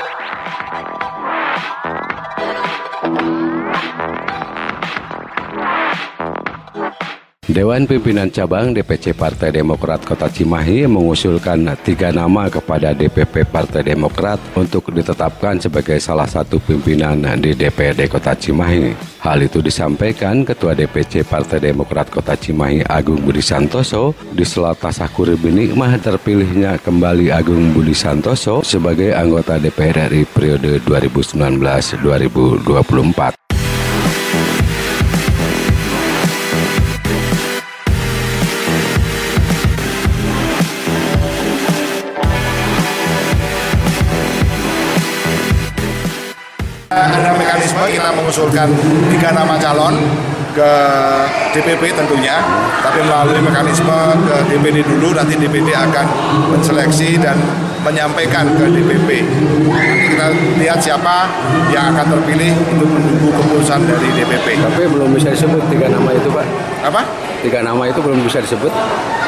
Thank you. Dewan Pimpinan Cabang DPC Partai Demokrat Kota Cimahi mengusulkan tiga nama kepada DPP Partai Demokrat untuk ditetapkan sebagai salah satu pimpinan di DPRD Kota Cimahi. Hal itu disampaikan Ketua DPC Partai Demokrat Kota Cimahi Agung Budi Santoso di sela tasakuri binikmah terpilihnya kembali Agung Budi Santoso sebagai anggota DPR RI periode 2019-2024. Ada mekanisme kita mengusulkan tiga nama calon ke DPP tentunya, tapi melalui mekanisme ke DPD dulu, nanti DPD akan menseleksi dan menyampaikan ke DPP. Nanti kita lihat siapa yang akan terpilih untuk menunggu keputusan dari DPP. Tapi belum bisa disebut tiga nama itu, Pak. Apa? Tiga nama itu belum bisa disebut.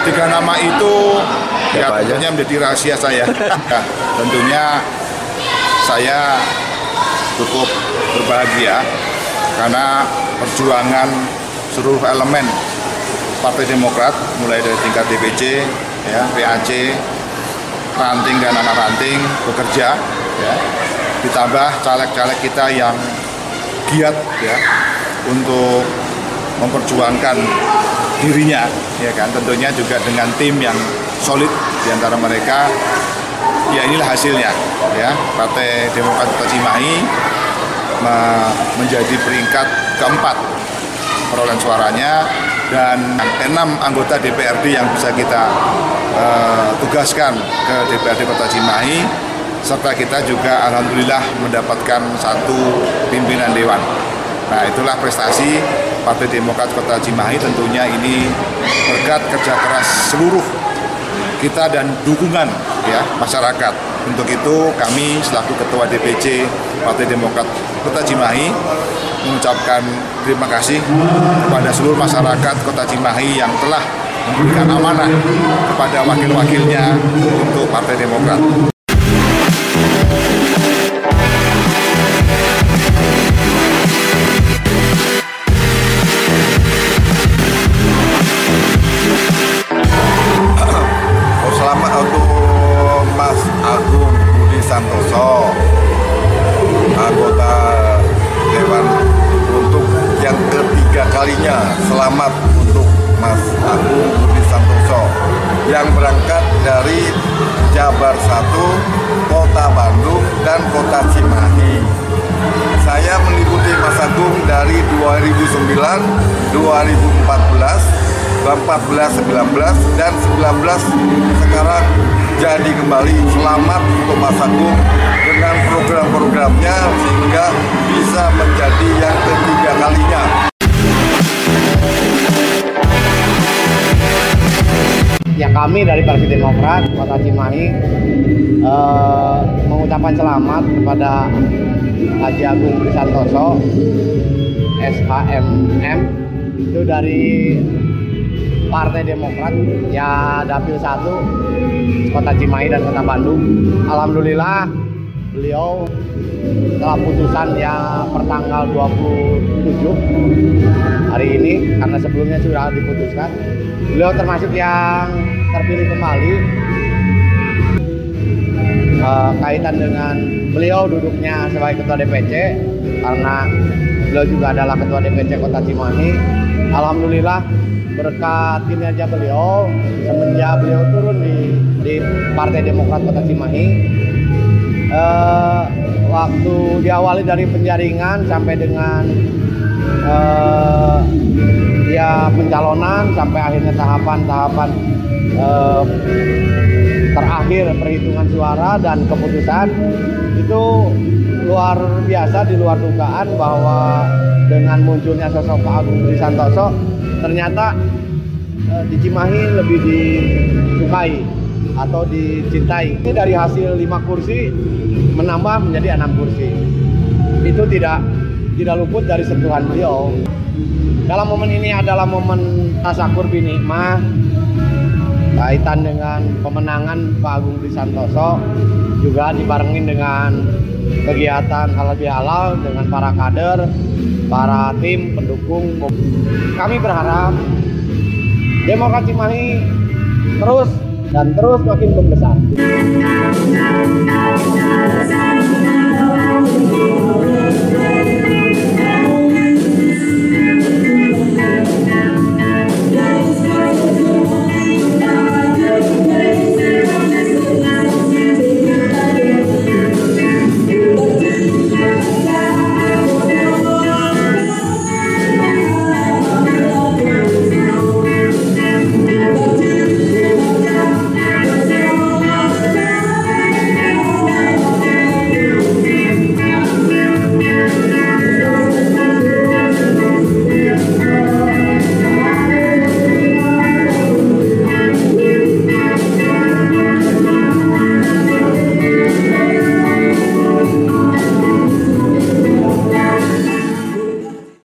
Tiga nama itu ya Siapa aja? tentunya menjadi rahasia saya. Nah, tentunya saya cukup berbahagia karena perjuangan seluruh elemen Partai Demokrat mulai dari tingkat DPC, ya, PAC, ranting dan anak ranting bekerja, ya, ditambah caleg-caleg kita yang giat ya untuk memperjuangkan dirinya, ya kan, tentunya juga dengan tim yang solid di antara mereka. Ya inilah hasilnya ya. Partai Demokrat Kota Cimahi menjadi peringkat keempat perolehan suaranya dan enam anggota DPRD yang bisa kita eh, tugaskan ke DPRD Kota Cimahi serta kita juga alhamdulillah mendapatkan satu pimpinan dewan. Nah itulah prestasi Partai Demokrat Kota Cimahi tentunya ini berkat kerja keras seluruh kita dan dukungan ya masyarakat. Untuk itu kami selaku Ketua DPC Partai Demokrat Kota Cimahi mengucapkan terima kasih kepada seluruh masyarakat Kota Cimahi yang telah memberikan amanah kepada wakil-wakilnya untuk Partai Demokrat. Kalinya. Selamat untuk Mas Agung Budi Santoso yang berangkat dari Jabar 1, Kota Bandung, dan Kota Cimahi. Saya mengikuti Mas Agung dari 2009, 2014, 14, 19, dan 19 sekarang jadi kembali. Selamat untuk Mas Agung dengan program-programnya sehingga bisa menjadi yang ketiga kalinya. Ya kami dari Partai Demokrat Kota Cimahi eh, mengucapkan selamat kepada Haji Agung Santoso SHMM itu dari Partai Demokrat ya dapil satu Kota Cimahi dan Kota Bandung. Alhamdulillah beliau telah putusan ya pertanggal 27 hari ini karena sebelumnya sudah diputuskan. Beliau termasuk yang terpilih kembali. Eh, kaitan dengan beliau duduknya sebagai ketua DPC karena beliau juga adalah ketua DPC Kota Cimahi. Alhamdulillah berkat kinerja beliau semenjak beliau turun di, di Partai Demokrat Kota Cimahi eh, waktu diawali dari penjaringan sampai dengan eh, ya pencalonan sampai akhirnya tahapan-tahapan eh, terakhir perhitungan suara dan keputusan itu luar biasa di luar dugaan bahwa dengan munculnya sosok Pak Agung Budi Santoso ternyata eh, di Cimahi lebih disukai atau dicintai. Ini dari hasil lima kursi menambah menjadi enam kursi. Itu tidak tidak luput dari sentuhan beliau. Dalam momen ini adalah momen tasakur binikmah kaitan dengan pemenangan Pak Agung Santoso juga dibarengin dengan kegiatan halal bihalal dengan para kader, para tim pendukung. Kami berharap Demokrat Cimahi terus dan terus makin membesar.